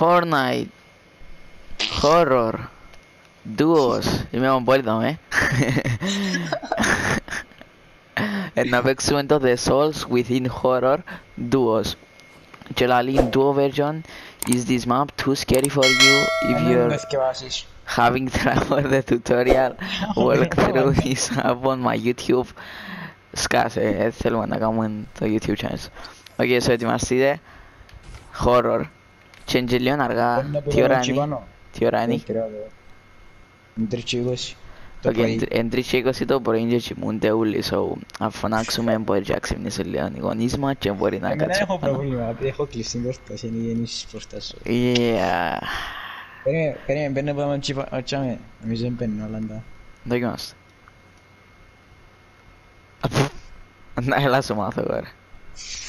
Fortnite. Horror. Duos. Είμαι πολύ δάμε. Να παίξουμε το The Souls within Horror Duos. Και λαλή duo version is this map too scary for you if Να μην you're με θκευάσεις. having trouble the tutorial walkthrough is up on my YouTube. Σκάσε, ε, θέλουμε να κάνουμε το YouTube channel. Οκ, okay, so ετοιμαστείτε. Horror. Και είναι και λίγο αργά. Παίρνω που Τι ώρα δω είναι, τσιπάνω. τι ώρα είναι. Ε, τρία εδώ. Είναι τρεις και είκοσι. Το Οκ, πρωί. εν τρεις και είκοσι το πρωί και κοιμούνται όλοι, so αν φωνάξουμε μπορεί και να ξυπνήσει λίγο οι γονείς μας και μπορεί να Εμένα κάτσει έχω πάνω. πρόβλημα, επειδή έχω κλειστεί την πόρτα, είναι γεννήσεις μπροστά σου. Yeah. Περίμενε, περίμενε, μπαίνε που άμα τσιπα- α, τσάμε. Νομίζω δεν μπαίνουν όλα τα. Δοκιμάστε. Να έλα σου μάθω εγώ ρε.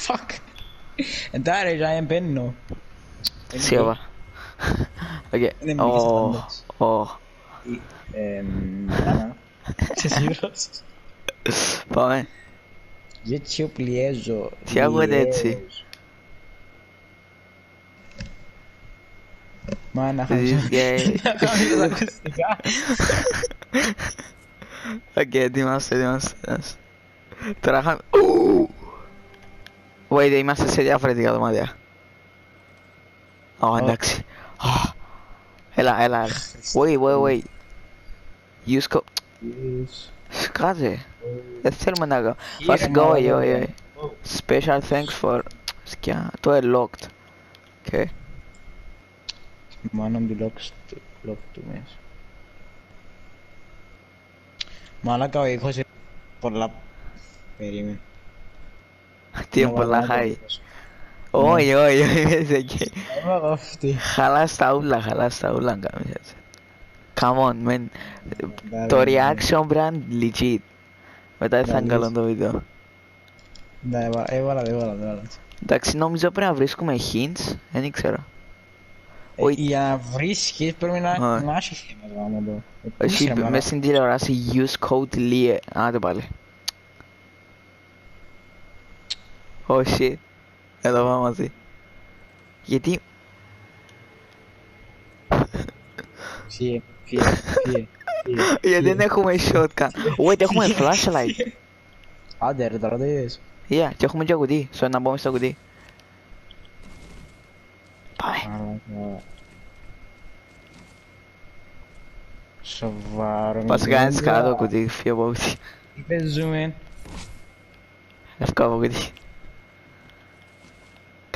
Fuck. Εντάξει, ρε, δεν μπαίνω. Σίγουρα. Οκ. Είναι Ω, μήνυς ω. Εμ, Άννα. Είσαι σίγουρος. Πάμε. YouTube Liέζο. Τι ακούγεται έτσι; Liέζο. Μα να This χαμηλώ. guy. Να χαμηλώ τα ακουστικά. Οκ, ετοιμάστε, ετοιμάστε. ετοιμάστε. Τώρα χάμε... Ου! Wait, είμαστε σε διαφορετικά δωμάτια. Oh, εντάξει. Oh. Έλα, έλα, έλα. Wait, wait, wait. Use co... Σκάτσε. Δεν θέλουμε να κάνω. First go away, away, away. Special thanks for... Σκιά, το είναι locked. Okay. Μάνα μου lock του lock του μέσα. Μαλάκα ο ήχος είναι πολλά... Περίμενε. Τι είναι πολλά high. Όχι, όχι, όχι, είσαι εκεί. Είμαι εγώ αυτή. Χαλάς τα ούλα, χαλάς τα ούλα αν κάνεις έτσι. Come on, man. Το reaction brand legit. Μετά δεν θα είναι καλό το βίντεο. Ναι, έβαλα, έβαλα, έβαλα, έβαλα. Εντάξει, νομίζω πρέπει να βρίσκουμε hints, δεν ξέρω. Ε, Όχι. Για να βρίσκεις πρέπει να Α. να έχει θέμα γάμο το. Όχι, Επίσης, ρε, μες στην τηλεόραση use code LIE. Άντε πάλι. Oh shit. Εδώ πάμε μαζί. Γιατί... Φύγε, φύγε, φύγε. φύγε. Γιατί δεν έχουμε shotgun. Wait, έχουμε flashlight. Άντε ρε, τώρα το είδες. Yeah, και έχουμε και κουτί. So να μπούμε στο κουτί. Πάμε. Μαλάκα. Σοβαρό. Πας κάνεις κάτω το κουτί, φύγε από κουτί. Τι παίζουμε. Λευκό από κουτί.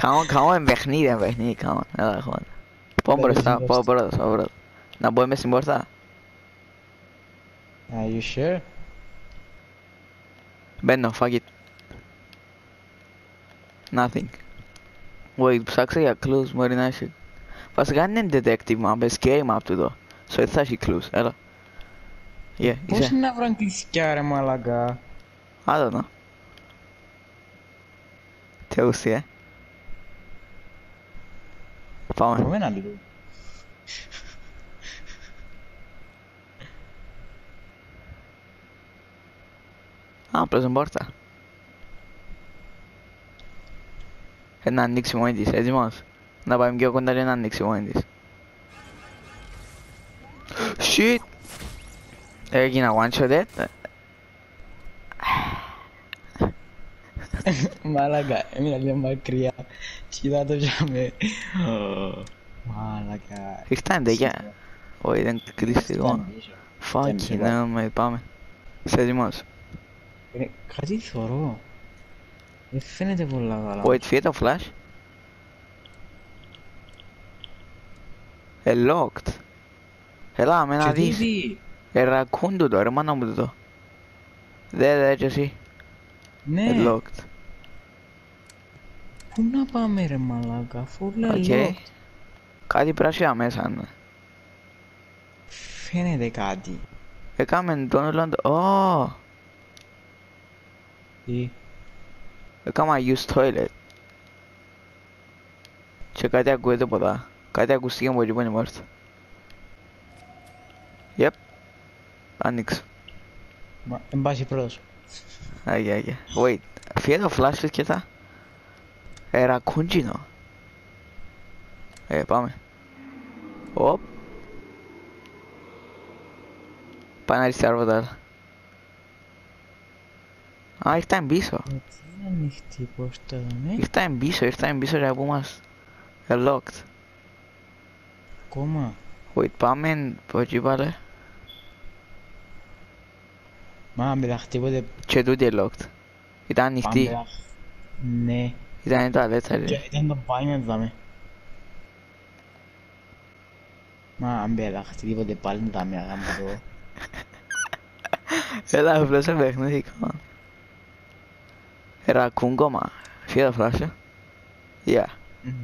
Κάνω, κάνω παιχνίδι, ένα παιχνίδι, κάνω. Έλα, έχω. Πάω Μπαίνεις μπροστά, στην πάω πόρτα. πρώτος, πάω πρώτος. Να μπω μες στην πόρτα. Are you sure? Μπαίνω, fuck it. Nothing. Wait, ψάξα για clues, μπορεί να έχει. Βασικά είναι detective map, είναι scary map του εδώ. So δεν θα έχει clues, έλα. Yeah, Πώς είσαι. να βρουν κλειστικά ρε μαλακά. I don't know. Τι ακουστεί, ε. Πάμε. Πάμε να λίγο. Α, απλώς την πόρτα. Ε, να ανοίξει μόνη της, έτοιμος. Να πάμε πιο κοντά και να ανοίξει μόνη της. Shit! Έγινα one shot dead. Μαλακά, έμεινα λίγο μακριά. Κοίτα το τζάμε. Μαλακά. Ήρθαν για... Όχι, δεν κρυστικό. Fucking hell, με πάμε. Είσαι έτοιμος. Ε, Κάτι θωρώ. Δεν φαίνεται πολλά καλά. Wait, φύγε το flash. Ε, locked. Έλα, με να Και τι δεις. δει; Ε, ρακούν του το, ρε μάνα μου του το. Δε, δε, και εσύ. Ε, Ναι, locked. Πού να πάμε ρε μαλάκα, αφού λέει Οκ. locked. Κάτι πράσινα μέσα, ναι. Φαίνεται κάτι. Έκαμε τον Λόντο. Ω, Τι; έκαμα use toilet. Και κάτι ακούγεται από εδώ. Κάτι ακούστηκε από εκεί που είναι μόρφο. Yep. Άνοιξε. Μα, εν πάση πρώτος. Άγια, άγια. Wait, φύγε το flash και τα. Ε, ρακούντζινο. Ε, πάμε. Οπ. Πάνε αριστερά από τα άλλα. Α, ήρθαν πίσω. Γιατί είναι ανοιχτή η πόρτα εδώ, ναι. Ήρθαν πίσω, ήρθαν πίσω για που μας. Locked. Ακόμα. Wait, πάμε από εκεί πάλι. Μα αν πεταχτεί τίποτε Και τούτη locked. Ήταν ανοιχτή. Πάμε. Ναι. Ήταν η τουαλέτα, Και ρε. ήταν το μπάνιο δάμε. Μα αν πεταχτεί τίποτε πάλι δάμε αγάμω το. Έλα, απλώς σε παιχνίδι κάνω. Ρακούν κόμμα. Φύγε το φλάσιο. Yeah.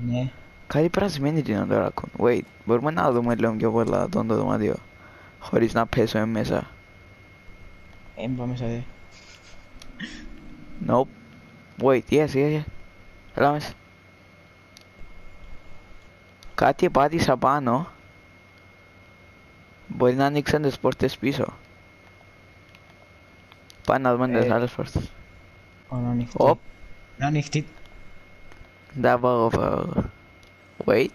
Ναι. Κάτι πρασμένοι είναι το ρακούν. Wait, μπορούμε να δούμε λίγο πιο πολλά τον το δωμάτιο. Χωρίς να πέσουμε μέσα. Έμπα μέσα δε. Nope. Wait, yes, yes, yes. Έλα μέσα. Κάτι πάτησα πάνω. Μπορεί να ανοίξαν τις πόρτες πίσω. Πάμε να δούμε τις Ε. άλλες πόρτες. Ω, να ανοιχτεί. Οπ, Να ανοιχτεί. δεν πάω πάω. Wait,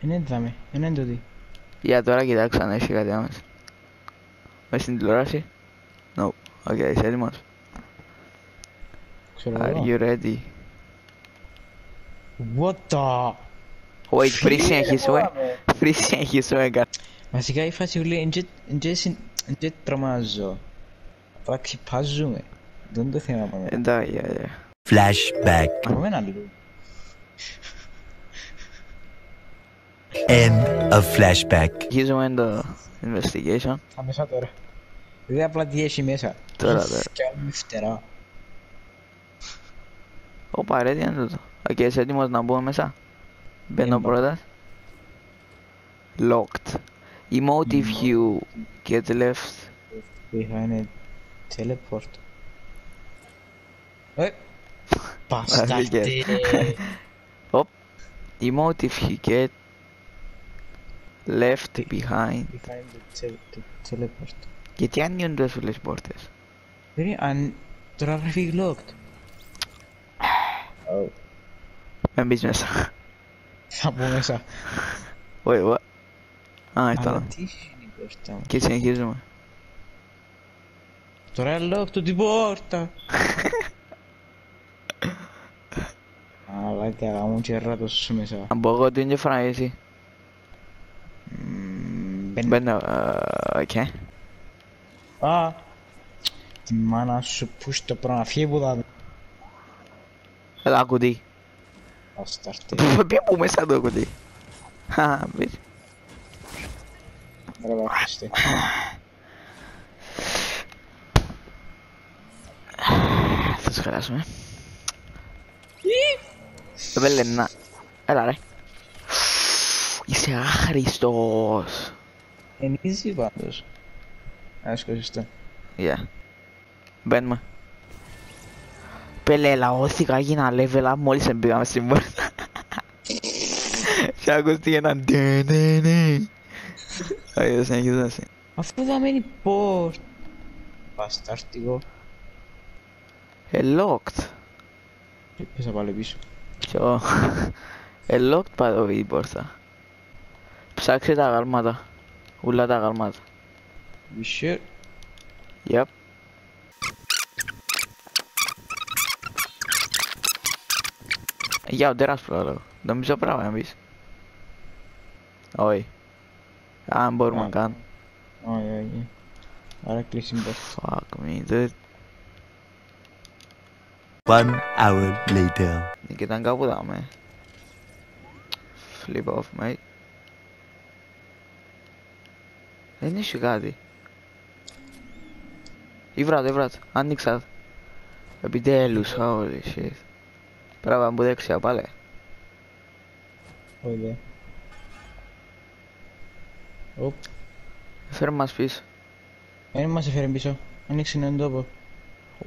Είναι δάμε. Είναι τούτη. για τώρα κοιτάξω αν έχει κάτι άμεσα. Μες στην τηλεόραση. No. OK, είσαι έτοιμος. Ξέρω Are εγώ. you ready? What the... Wait, πριν Φίλε, συνεχίσουμε. πάμε. Πριν συνεχίσουμε κάτι. Βασικά η φάση λέει «Εν τζαι τρομάζω». Απλά ξυπάζουμε. Δεν είναι το θέμα πάμε. Εντάξει, yeah, yeah. Flashback. Πάμε ένα λίγο. End of flashback. Αρχίζουμε το investigation. Θα μέσα τώρα. Δεν απλά τι έχει μέσα. Τώρα, τώρα. Κι άλλη φτερά. Ωπα, ρε, τι είναι τούτο; Οκ, είσαι έτοιμος να μπούμε μέσα; Μπαίνω Έμπα. πρώτας. Locked. Emote if you get left. Behind a teleport. Ε! Μπαστάρτε. Μπαστάρτε. Emote if you get left behind. Behind the tel- the teleport. Γιατί ανοίγονται σου les πόρτες; Περί, αν τώρα γράφει locked. Oh. Με μπεις μέσα. Θα πω μέσα. Wait, what? Α, ήρθα. Αλλά τι είναι μπροστά μου. Και συνεχίζουμε. Τώρα locked την πόρτα. Αλλά και αγαμούν και ράτος σου μέσα. Αν πω εγώ την φορά εσύ. Μμμ, μπαίνει. Μπαίνω, ε, οκ. Α! Τη μάνα σου που στο πράγμα φύγει που θα Έλα, κουτί. Μπαστάρτε. Ποιο που μέσα το κουτί. Χα, μπεις. Ρε βάφεστε. Θα τους χαλάσουμε. Δεν πέλε Έλα ρε. Είσαι άχρηστος. Είναι easy πάντως. Άσκωσες το. Yeah. Μπαίνουμε. Πέλε, λαώθηκα, έγινα level up μόλις εμπήγαμε στην πόρτα. Και ακούστηκε ένα ντε ντε ντε. Όχι, δεν συνεχίζεσαι. Αφού θα μένει πόρτα. Μπαστάρτικο. Ε, locked. Πέσα πάλι πίσω. Ποιο; Ε, locked πάνω η πόρτα. Ψάξε τα γάλματα. Ούλα τα γάλματα. You sure? Yep. Για ο τεράς πρώτο. Νομίζω πράγμα να πεις. Όχι. Αν μπορούμε να Α. κάνουμε. Όχι, όχι. Άρα κλείσει την πόρτα. Fuck me, dude. One hour later. Και ήταν κάπου δάμε. Flip off, mate. Δεν έχει κάτι. Ήβρα το, ήβρα το. Άνοιξα το. Επιτέλους, holy shit. Πρέπει να μπω δεξιά πάλι. Όχι δε. Οπ. Φέρε μας πίσω. Δεν μας έφερε πίσω. Ανοίξει έναν τόπο.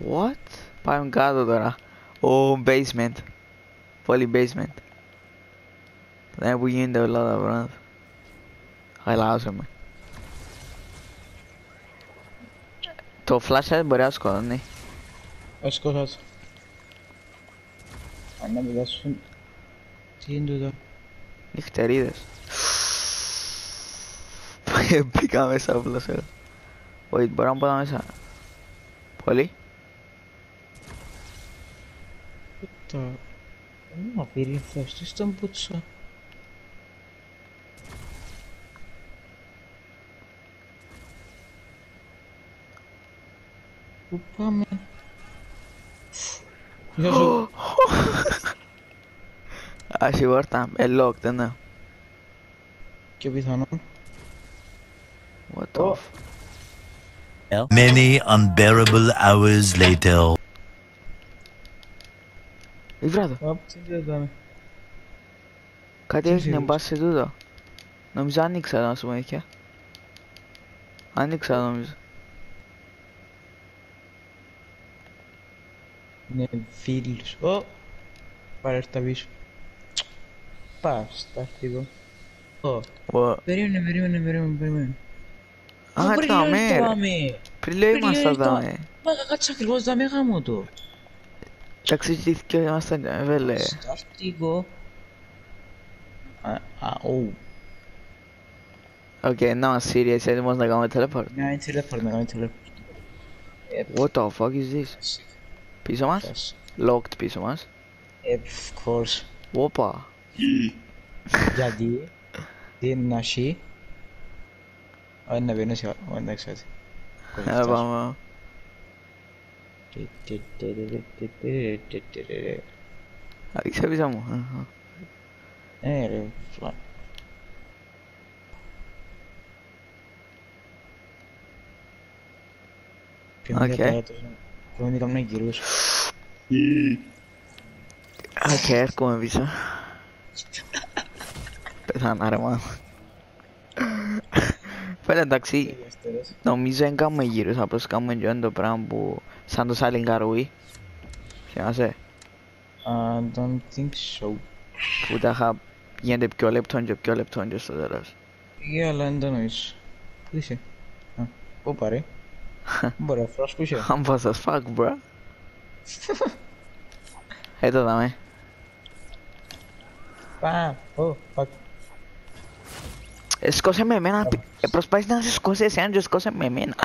What? Πάμε κάτω τώρα. Oh, basement. Πολύ basement. Δεν είναι που γίνεται όλα τα πράγματα. Χαλάζομαι. Το flashlight μπορεί να σκοτώνει. Έσκοσα το. Αν να πετάσουν. Τι είναι τούτο; Νυχτερίδες. Μπήκα μέσα απλώς εγώ. Wait, μπορώ να πάω μέσα. Πολύ. Το... Να πήρε τι στον πούτσο. Πού πάμε. Γεια σου. Α, σίγουρα, ε, locked, ναι. Και πιθανόν. What the Oh. f... Many unbearable hours later. Ή βράδο, Απ' τι δεν ήταν. κάτι Τι έγινε είδες; μπας σε τούτο. Νομίζω άνοιξα να σου πω αλήθεια. Άνοιξα νομίζω. Είναι φίλους. Ω! Πάρε τα πίσω. Πας, τα αρχίδω. Ω. Ω, Περίμενε, περίμενε, περίμενε, περίμενε. Α, Ω, πριν τα λέω το μέρα. πάμε. Πριν λέω Πριν ήμασταν λέω το- δάμε. Μα κάτσε ακριβώς τα μέγα μου το. Εντάξει, τι και ήμασταν, ε, βέλε. Στα αρχίδω. Α, α, ου. OK, now I'm serious, έτοιμος να κάνουμε teleport. Να είναι teleport, να κάνει teleport. Ε, What the fuck is this? classic, Πίσω μας; classic. Locked πίσω μας. Ε, of course. Όπα. Γιατί, τι είναι να έχει. Α, είναι να βγαίνω σε... Oh, εντάξει, έτσι. Έλα πάμε. Άρχισε πίσω μου. Α, α. Ε, ρε, φλα. Ποιο είναι Οκ. τώρα τόσο- ποιο είναι καμία κυρίως. Οκ, έρχομαι πίσω. Πεθάνα ρε μάνα. Φίλε εντάξει, νομίζω δεν κάνουμε γύρους, απλώς κάνουμε και το πράγμα που σαν το Silent Garui. Θυμάσαι, I don't think so. που τα είχα γίνεται πιο λεπτό και πιο λεπτό και στο τέλος. Ε, αλλά δεν το νοείς. Πού είσαι. Α, πού πάρε. Μπορεί να φράς που είσαι. I'm fast as fuck, bro. Εδώ δάμε. Πα, ω, fuck. Ε, Σκόσε με εμένα, ε, προσπάθησε να σε σκόσει εσένα και σκόσε με εμένα.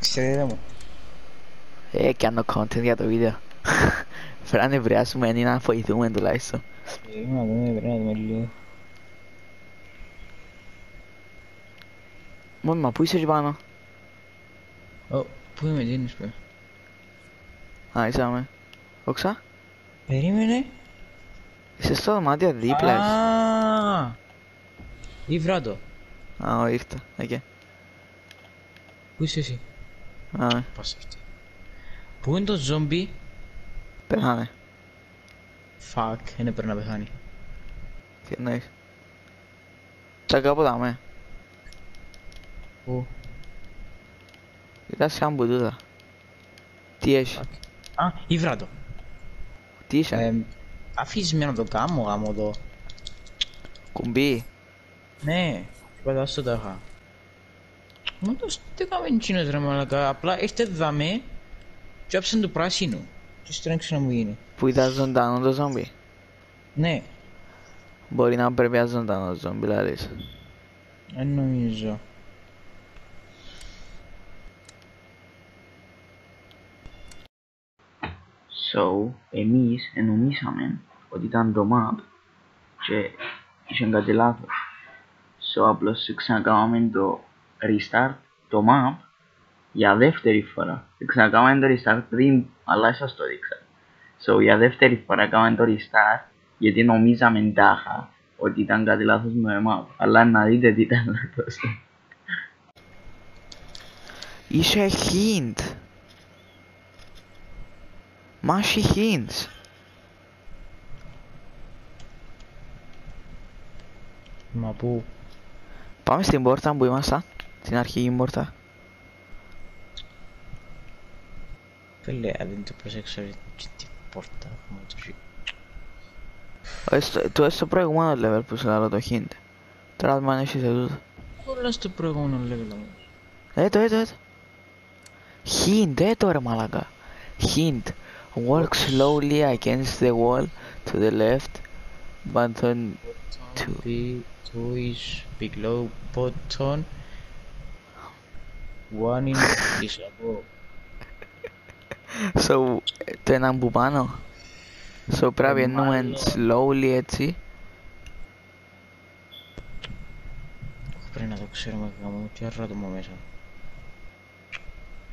Ξέρετε μου. Ε, κάνω content για το βίντεο. Πρέπει να νευριάσουμε ή να βοηθούμε τουλάχιστον. Πρέπει να δούμε, πρέπει να δούμε λίγο. Μόνοι μα, πού είσαι εκεί πάνω. Ω, πού είμαι, τι είναι σπέ. Α, είσαμε. Όξα, Περίμενε. Είσαι στο δωμάτιο δίπλα. εσύ. Α, Ή βράτο. Α, όχι, ήρθα. Οκ. Πού είσαι εσύ; Α, Πας αυτή. Πού είναι το ζόμπι. πεθάνε. Fuck, δεν πρέπει να πεθάνει. Τι εννοείς. Τα κάπου δάμε. Πού; Ήταν σαν που τούτα. Τι έχεις, Α, ή βράτο. τι είσαι, Ε, αφήσεις με να το κάνω γάμο εδώ. κουμπί. Ναι, πατάς το τάχα. Μα το τι έκαμε εκείνος ρε μαλακά, απλά είστε δαμέ και άψαν το πράσινο. Τι στρέξε να μου γίνει. Που ήταν ζωντανό το ζόμπι. Ναι, Μπορεί να πρέπει να ζωντανό το ζόμπι, λάρεις. δεν νομίζω. So, εμείς ενομίσαμε ότι ήταν το map και είχε κάτι λάθος. So, απλώς ξανακάμαμε το restart, το map, για δεύτερη φορά. Ξανακάμαμε το restart πριν, αλλά σας το δείξα. So, για δεύτερη φορά κάναμε το restart, γιατί νομίζαμε τάχα ότι ήταν κάτι λάθος με το map. Αλλά να δείτε τι ήταν λάθος. Είσαι hint. Μα έχει hints. Μα πού; Πάμε στην πόρτα που ήμασταν. Στην αρχική πόρτα. Φίλε, αν δεν το προσέξω ρε, τι τι πόρτα μου το ζει. Ε, στο- Το στο προηγούμενο level που σου λέω το hint. Τώρα μ' αν έχεις τούτο. Όλα στο προηγούμενο level μου. Έτω, έτω, έτω. Hint, έτω ρε μαλάκα. Hint. Walk slowly against the wall to the left. Button Two. B, two is below button. One in is above. So, το έναν που πάνω. So, πρέπει να βγαίνουμε μάλλον. slowly έτσι. Πρέπει να το ξέρουμε γάμο, τι αρρώ το μου μέσα.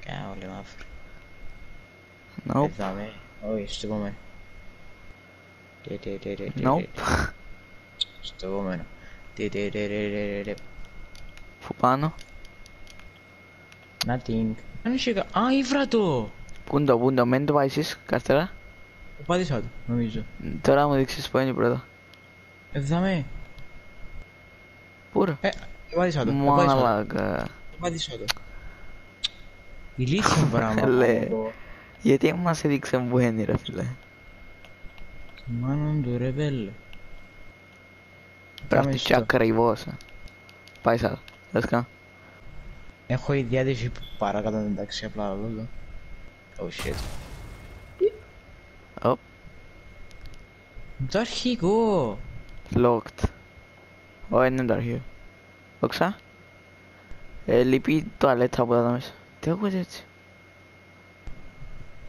Κάω όλοι μαύρο. Nope. Εδάμε, όχι, στο επόμενο. Τε, τε, τε, τε, τε, Nope. τε. Στο επόμενο. Τε, τε, τε, τε, τε, τε, τε. Που πάνω. Nothing. Αν είσαι κα... Α, ήβρα το! Πού είναι το, πού είναι το, μην το πάει εσείς, καστέρα. Πάτησα το, νομίζω. Τώρα μου δείξεις που είναι πρώτο. Εδάμε. Πού ρε. Ε, πάτησα το, πάτησα το. Μάλακα. Πάτησα το. Ηλίθιο πράγμα. Λέ. Πάνω το. Γιατί μας έδειξε που είναι ρε φίλε. Μάνον του ρε βέλε. Πρέπει να Πάμε φτιάξει στο- ακριβώς. ε. Πάει σαν. Let's go. Έχω η διάθεση που παρακάτω εντάξει απλά λόγω. Oh shit. Oh, Το αρχικό. locked. Ω, είναι το αρχείο. Όξα. Ε, λείπει η τουαλέτα από εδώ μέσα. Τι ακούγεται έτσι;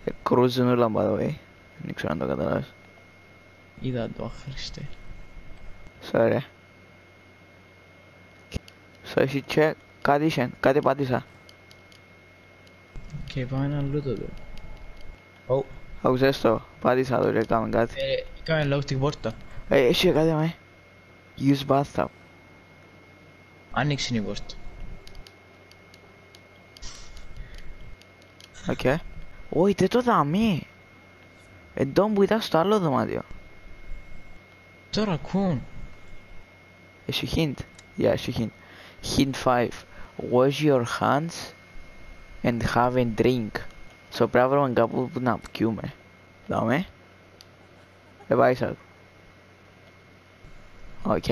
Ε, κρούζουν όλα by the way. Δεν ξέρω αν το καταλάβεις. Είδα το άχρηστε. Sorry. So if you check, κάτι είχε, κάτι πάτησα. Και πάμε αλλού το το. Ω, Άκουσες το, πάτησα το και κάμε κάτι. ε, κάμε λόγω στην πόρτα. Ε, έχει κάτι με. Use bathtub. Άνοιξε η πόρτα. Οκ. Όχι, δεν το δάμε. Εν τζιαι που ήταν στο άλλο δωμάτιο. Τώρα ακούν. Έχει hint. Yeah, έχει hint. Hint 5. Wash your hands and have a drink. So πρέπει να βρούμε κάπου που να πιούμε. Δάμε. Δεν πάει σαν. Οκ.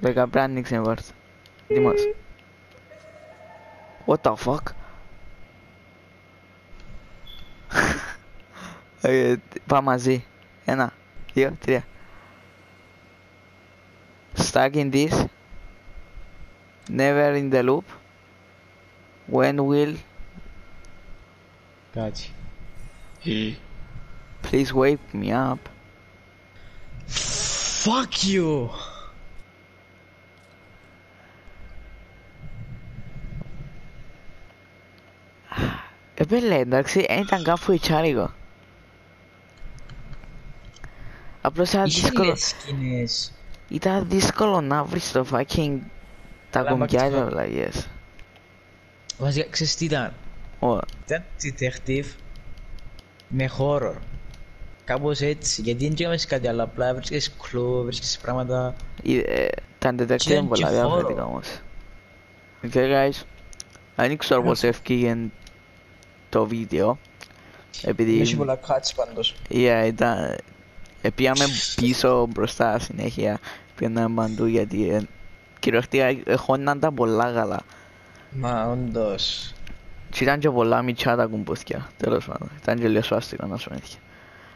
Δέκα πρέπει να ανοίξει η πόρτα. Έτοιμος. What the fuck? Ε, Πάμε μαζί. Ένα, δύο, τρία. Stuck in this. Never in the loop. When will Κάτσε. please wake me up. Fuck you! Ε, πέλε, εντάξει, δεν ήταν κάπου ιτσάρικο. Απλώς ήταν Είχε δύσκολο, λίγες σκηνές. ήταν δύσκολο να βρεις το fucking τα Αλλά κομπιά και μαξικά. βλαγιές. Βασικά, ξέρεις τι ήταν; Ω, Ήταν detective με horror. Κάπως έτσι, γιατί δεν έκανες κάτι άλλο, απλά βρίσκες κλου, βρίσκες πράγματα... ε, ε, τα detective Και είναι πολλά και διαφορετικά χώρο. όμως. Ok guys, δεν ξέρω πώς έφυγε το βίντεο. Επειδή... Έχει πολλά cuts πάντως. Yeah, ήταν... Ε, πήγαμε πίσω μπροστά συνέχεια. Πήγαμε παντού γιατί ε, κυριολεκτικά έχονταν τα πολλά καλά. Μα όντως. Και ήταν και πολλά μητσά τα κουμπούθια. Τέλος πάντων. Ήταν και λίγο σβάστικο να σου έτυχε.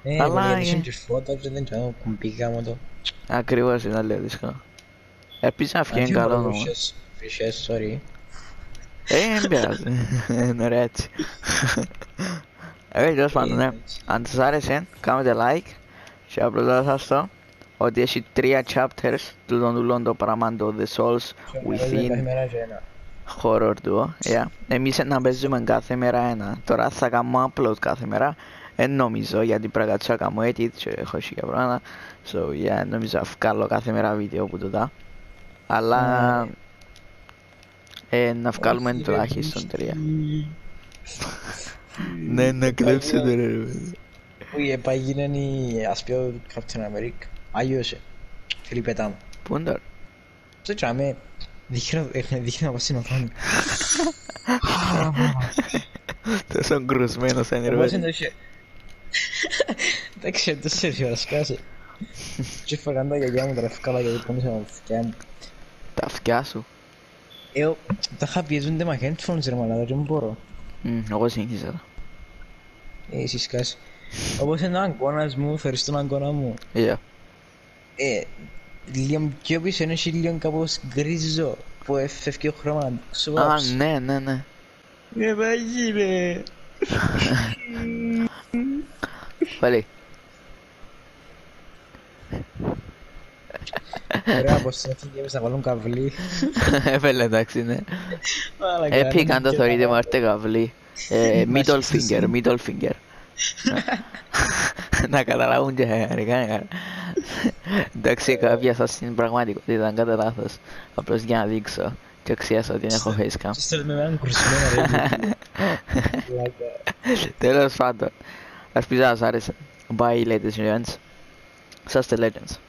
Ε, Αλλά, αλλά ε. γιατί και φώτα και δεν ξέρω κουμπί γάμο το. Ακριβώς ήταν λίγο δύσκολο. Επίσης να βγαίνει Αντί καλό μόνο όμως. φυσές- Φυσές, sorry. Ε, δεν πειράζει. Είναι ωραία έτσι. Ε, τέλος πάντων, ναι. Αν σας άρεσε, κάνετε like και απλώς σας το ότι έχει τρία chapters του τον ούλον το πράγμα το The Souls Within Καθημερινά και ένα. Horror Duo. Yeah. Εμείς να παίζουμε κάθε μέρα ένα. Τώρα θα κάνω upload κάθε μέρα. Δεν νομίζω γιατί πρέπει να κάτσω να κάνω edit και έχω και πράγματα. So yeah, νομίζω θα βγάλω κάθε μέρα βίντεο που τούτα. Αλλά ε, να βγάλουμε Όχι, ρε, τουλάχιστον τρία. μουσική. Ναι, να κλέψετε ρε παιδί. Που η ΕΠΑ έγινε η ασπιό του Captain America. Άγιωσε. Φιλιππέτα μου. Πού είναι τώρα; Στο τσάμε. Δείχνω δείχνω να πάω στην οθόνη. Τόσο γκρουσμένος είναι ρε Πώς παιδί. είναι το είχε. Εντάξει, τέσσερις ώρες σκάσε. Και φαγαν τα γιαγιά μου τα λευκάλα γιατί πόνισα τα αυτιά μου. Τα αυτιά σου. Εγώ τα είχα πιέζονται με headphones ρε μαλάκα και δεν μπορώ. Μμ, Εγώ συνήθιζα το. Ε, εσύ σκάσε. Όπως είναι ο αγκώνας μου, φέρεις τον αγκώνα μου. Yeah. Ε, λίγο πιο πίσω είναι και λίγο κάπως γκρίζο που έφευκε ο χρώμα σου. Α, ναι, ναι, ναι. Ναι, παγί ρε. Πάλι. Ωραία πως έφυγε να βάλουν καβλί. Έφελε εντάξει, ναι. Μαλάκα, Έπηκαν είναι το πιο θωρείτε καλά. μου άρτε καβλί. Ε, Είμαστε Middle στο finger, σύνολο. middle finger. Να καταλάβουν και αμερικάνικα. Εντάξει, κάποια στην πραγματικότητα κατά λάθος. Απλώς για να δείξω και αξιάσω ότι έχω facecam. Και στέλνουμε με έναν κρουσμένο ρε. Μαλάκα. Τέλος πάντων. Ελπίζω να σας άρεσε. Bye ladies and gents. Σας the legends.